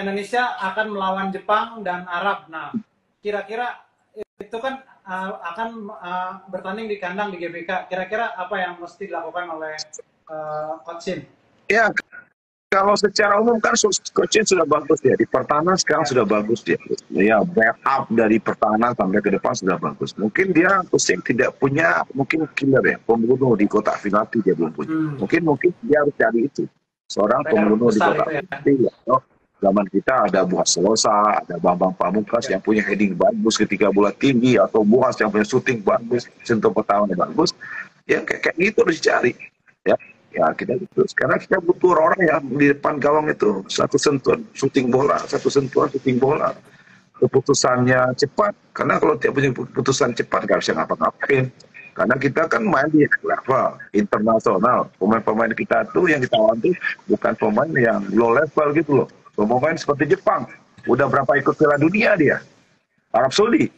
Indonesia akan melawan Jepang dan Arab. Nah, kira-kira itu kan uh, akan uh, bertanding di kandang di GBK. Kira-kira apa yang mesti dilakukan oleh uh, Coach Shin? Ya, kalau secara umum kan Coach Shin sudah bagus ya. Di pertahanan sekarang ya. sudah bagus dia. Ya, backup dari pertahanan sampai ke depan sudah bagus. Mungkin dia Coach tidak punya, mungkin killer ya, pembunuh di kotak finati dia belum punya. Hmm. Mungkin mungkin dia harus cari itu. Seorang pembunuh di kotak ya. Ya. Zaman kita ada Buas Selosa, ada Bambang Pamungkas yang punya heading bagus ketika bola tinggi, atau Buas yang punya shooting bagus, sentuh pertahanan bagus, ya kayak, kayak gitu harus dicari. Ya, ya kita gitu. Sekarang kita butuh orang yang di depan gawang itu satu sentuhan shooting bola, satu sentuhan shooting bola. Keputusannya cepat, karena kalau tiap punya keputusan cepat nggak bisa ngapa-ngapain. Karena kita kan main di level internasional. Pemain-pemain kita tuh yang kita lawan tuh bukan pemain yang low level gitu loh pemain seperti Jepang. Udah berapa ikut Piala Dunia dia? Arab Saudi.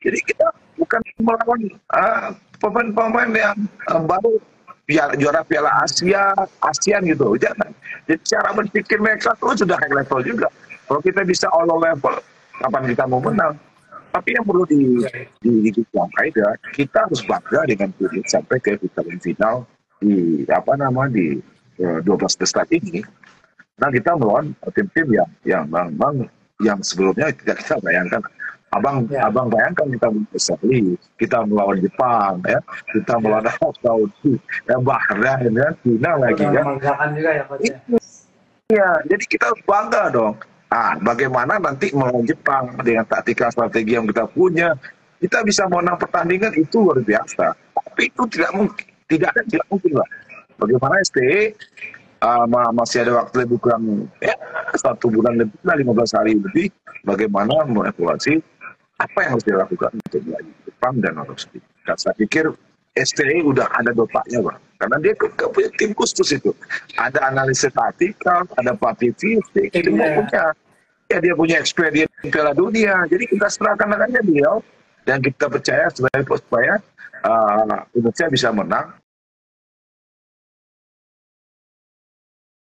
Jadi kita bukan melawan uh, pemain-pemain yang uh, baru. Piala, juara Piala Asia ASEAN gitu. Jangan. Jadi cara berpikir mereka tuh sudah high level juga. Kalau kita bisa all level kapan kita mau menang? Tapi yang perlu di di, di, di kita harus bangga dengan diri sampai ke putaran final di apa nama di uh, 12 besar ini Nah kita melawan tim-tim yang yang memang yang sebelumnya tidak kita bayangkan. Abang ya. abang bayangkan kita Australia, kita melawan Jepang, ya, kita ya. melawan Arab Saudi, ya Bahrain, ya, China lagi ya. juga ya, Pak. Ya. Iya, jadi kita bangga dong. Ah, bagaimana nanti melawan Jepang dengan taktika strategi yang kita punya, kita bisa menang pertandingan itu luar biasa. Tapi itu tidak mungkin, tidak ada tidak mungkin lah. Bagaimana STE uh, masih ada waktu lebih kurang ya, satu bulan lebih, lima belas hari lebih, bagaimana mengevaluasi apa yang harus dilakukan untuk belajar Jepang dan Saudi. Dan saya pikir STI udah ada dotanya, Bang. Karena dia ke, punya tim khusus itu. Ada analisis taktikal, ada pelatih fisik, itu yeah. punya. Ya, dia punya experience Piala Dunia. Jadi kita serahkan aja dia dan kita percaya supaya uh, Indonesia bisa menang